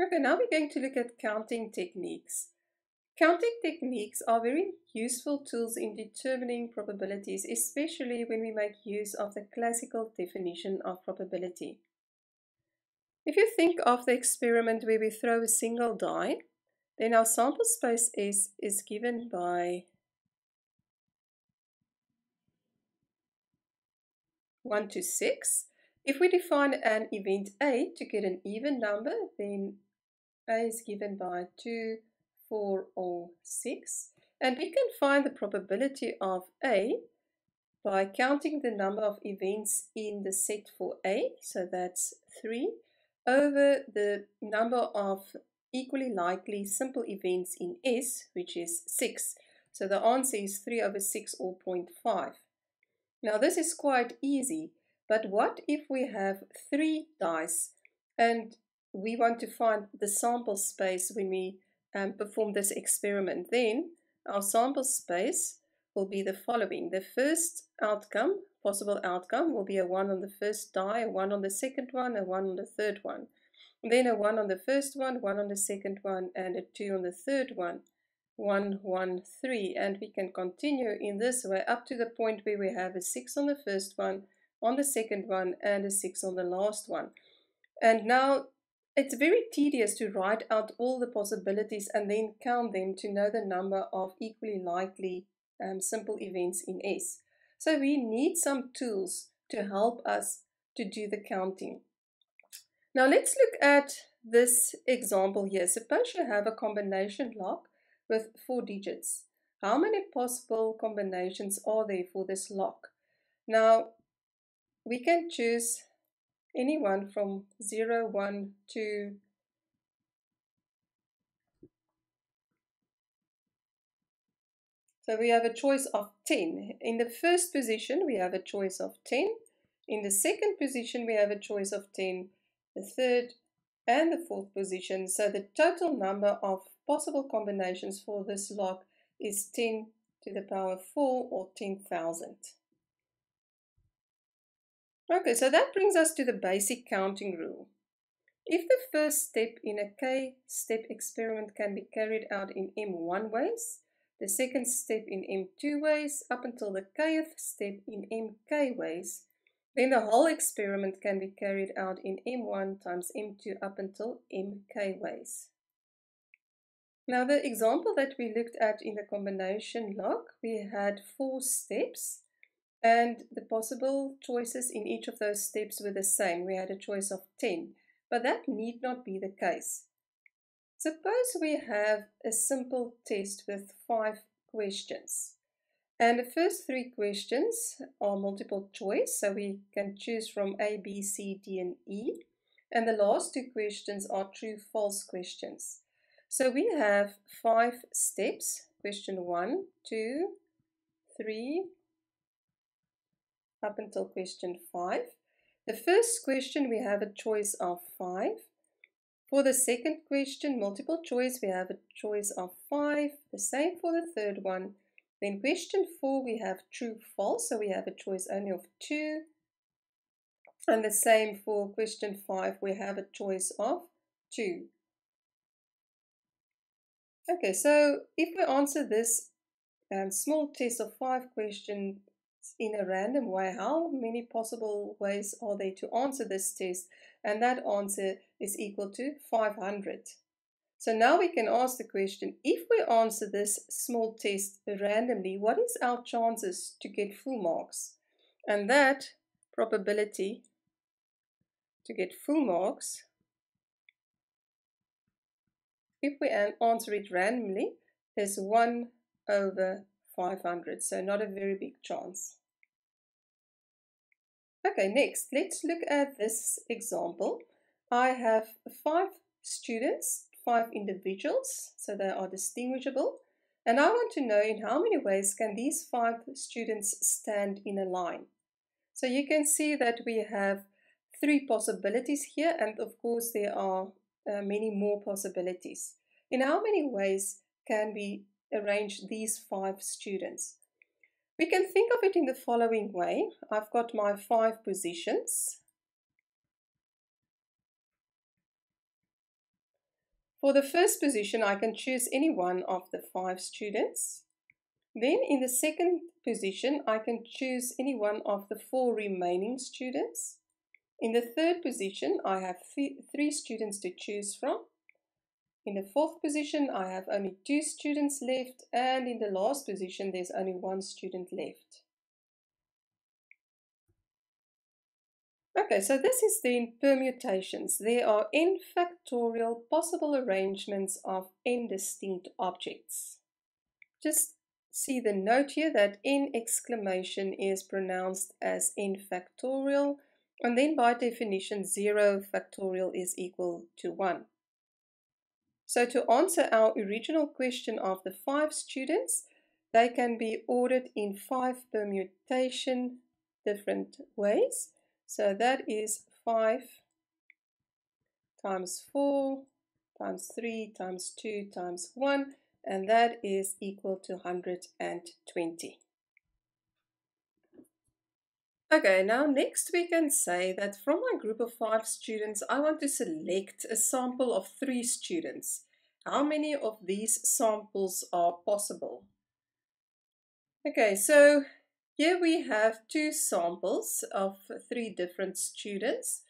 Okay, now we're going to look at counting techniques. Counting techniques are very useful tools in determining probabilities, especially when we make use of the classical definition of probability. If you think of the experiment where we throw a single die, then our sample space S is given by 1 to 6. If we define an event A to get an even number, then A is given by 2, 4, or 6. And we can find the probability of A by counting the number of events in the set for A, so that's 3, over the number of equally likely simple events in S, which is 6. So the answer is 3 over 6 or 0.5. Now this is quite easy, but what if we have three dice and we want to find the sample space when we um, perform this experiment? Then our sample space will be the following. The first outcome, possible outcome, will be a 1 on the first die, a 1 on the second one, a 1 on the third one. then a 1 on the first one, 1 on the second one, and a 2 on the third one. 1, 1, 3. And we can continue in this way up to the point where we have a 6 on the first one, on the second one, and a 6 on the last one. And now it's very tedious to write out all the possibilities and then count them to know the number of equally likely um, simple events in S. So we need some tools to help us to do the counting. Now let's look at this example here. Suppose you have a combination lock with four digits. How many possible combinations are there for this lock? Now, we can choose anyone from 0, 1, 2, So we have a choice of 10. In the first position, we have a choice of 10. In the second position, we have a choice of 10. The third and the fourth position. So the total number of possible combinations for this lock is 10 to the power 4 or 10,000. Okay, so that brings us to the basic counting rule. If the first step in a k-step experiment can be carried out in m1 ways, the second step in m2 ways, up until the kth step in mk ways, then the whole experiment can be carried out in m1 times m2 up until mk ways. Now the example that we looked at in the combination lock, we had four steps and the possible choices in each of those steps were the same. We had a choice of 10, but that need not be the case. Suppose we have a simple test with five questions. And the first three questions are multiple choice, so we can choose from A, B, C, D, and E. And the last two questions are true false questions. So we have five steps. Question one, two, three, up until question 5. The first question we have a choice of 5. For the second question, multiple choice, we have a choice of 5. The same for the third one. Then question 4, we have true, false, so we have a choice only of 2. And the same for question 5, we have a choice of 2. Okay, so if we answer this um, small test of 5 questions in a random way, how many possible ways are there to answer this test? And that answer is equal to 500. So now we can ask the question, if we answer this small test randomly, what is our chances to get full marks? And that probability to get full marks, if we answer it randomly, is 1 over 500, so not a very big chance. Okay, next, let's look at this example. I have five students, five individuals, so they are distinguishable. And I want to know in how many ways can these five students stand in a line. So you can see that we have three possibilities here, and of course there are uh, many more possibilities. In how many ways can we arrange these five students? We can think of it in the following way. I've got my five positions. For the first position, I can choose any one of the five students. Then in the second position, I can choose any one of the four remaining students. In the third position, I have three students to choose from. In the fourth position, I have only two students left. And in the last position, there's only one student left. Okay, so this is then permutations. There are n factorial possible arrangements of n distinct objects. Just see the note here that n exclamation is pronounced as n factorial and then by definition 0 factorial is equal to 1. So to answer our original question of the five students, they can be ordered in five permutation different ways. So that is 5 times 4 times 3 times 2 times 1 and that is equal to 120. Okay, now next we can say that from my group of five students, I want to select a sample of three students. How many of these samples are possible? Okay, so here we have two samples of three different students.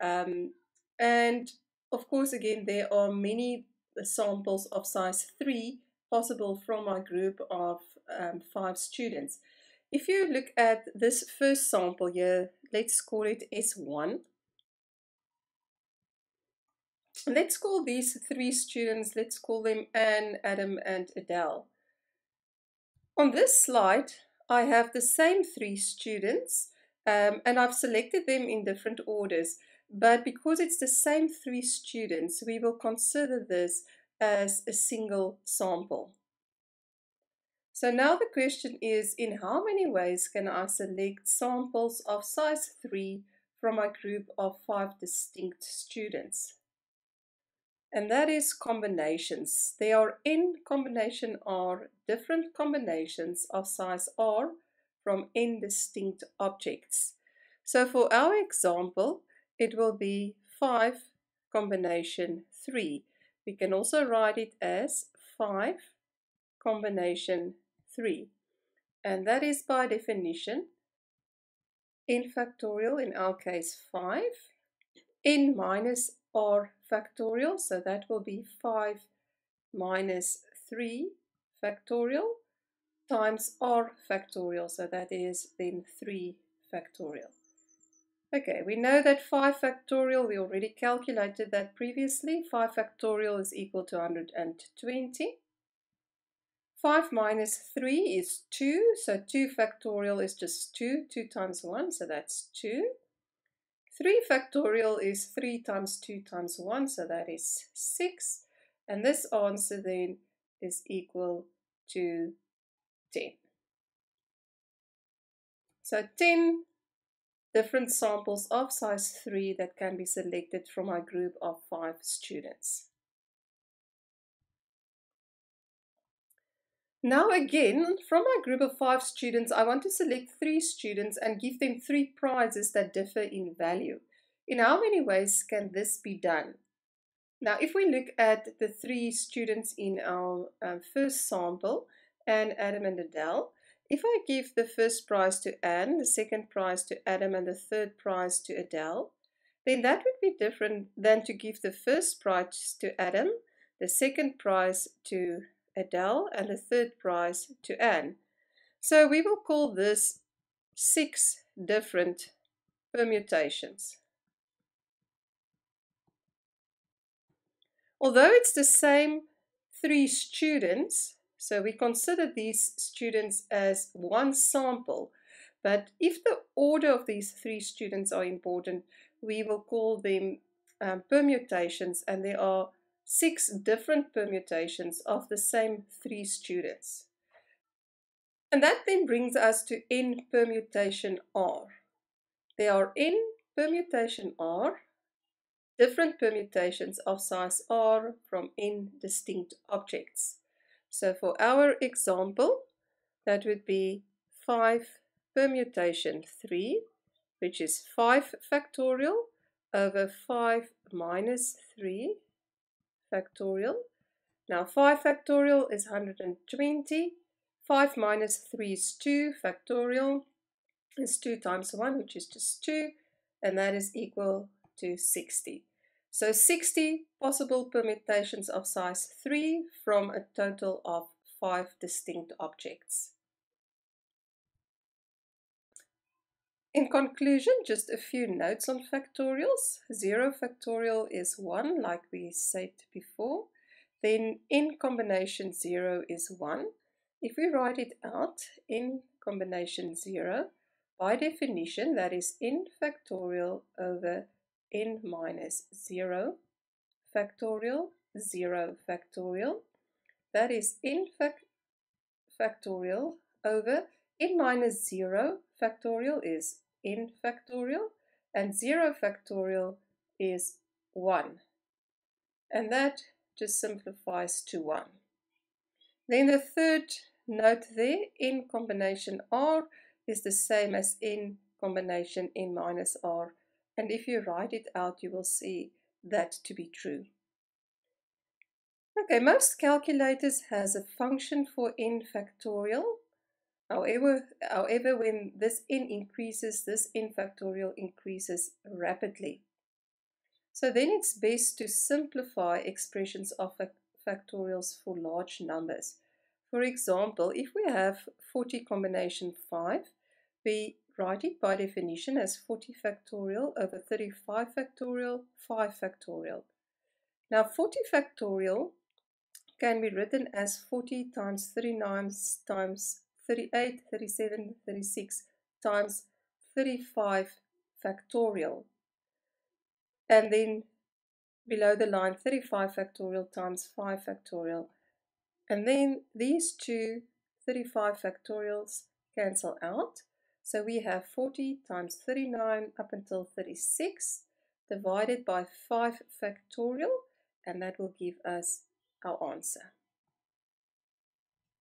Um, and of course, again, there are many samples of size 3 possible from my group of um, five students. If you look at this first sample here, let's call it S1. Let's call these three students, let's call them Anne, Adam and Adele. On this slide, I have the same three students um, and I've selected them in different orders. But because it's the same three students, we will consider this as a single sample. So now the question is, in how many ways can I select samples of size 3 from my group of 5 distinct students? And that is combinations. There are n combination R different combinations of size R from n distinct objects. So for our example, it will be 5 combination 3 we can also write it as 5 combination 3. And that is by definition n factorial, in our case 5, n minus r factorial, so that will be 5 minus 3 factorial times r factorial, so that is then 3 factorial. Okay, we know that 5 factorial, we already calculated that previously. 5 factorial is equal to 120. 5 minus 3 is 2, so 2 factorial is just 2, 2 times 1, so that's 2. 3 factorial is 3 times 2 times 1, so that is 6. And this answer then is equal to 10. So 10 different samples of size 3 that can be selected from my group of 5 students. Now again, from my group of 5 students, I want to select 3 students and give them 3 prizes that differ in value. In how many ways can this be done? Now, if we look at the 3 students in our um, first sample, Anne, Adam and Adele, if I give the first prize to Anne, the second prize to Adam, and the third prize to Adele, then that would be different than to give the first prize to Adam, the second prize to Adele, and a third prize to Anne. So we will call this six different permutations. Although it's the same three students, so we consider these students as one sample, but if the order of these three students are important, we will call them um, permutations, and there are six different permutations of the same three students. And that then brings us to n permutation R. There are n permutation R, different permutations of size R from n distinct objects. So for our example, that would be 5 permutation 3, which is 5 factorial over 5 minus 3 factorial. Now 5 factorial is 120. 5 minus 3 is 2 factorial is 2 times 1 which is just 2 and that is equal to 60. So 60 possible permutations of size 3 from a total of 5 distinct objects. In conclusion, just a few notes on factorials. 0 factorial is 1, like we said before. Then n combination 0 is 1. If we write it out, n combination 0, by definition, that is n factorial over n minus 0 factorial, 0 factorial. That is n fac factorial over n minus 0 factorial is n factorial and 0 factorial is 1. And that just simplifies to 1. Then the third note there, n combination r is the same as n combination n minus r. And if you write it out, you will see that to be true. Okay, most calculators has a function for n factorial. However, however, when this n increases, this n factorial increases rapidly. So then it's best to simplify expressions of factorials for large numbers. For example, if we have 40 combination 5, we write it by definition as 40 factorial over 35 factorial 5 factorial. Now 40 factorial can be written as 40 times 39 times 38, 37, 36 times 35 factorial. And then below the line 35 factorial times 5 factorial. And then these two 35 factorials cancel out. So we have 40 times 39 up until 36 divided by 5 factorial and that will give us our answer.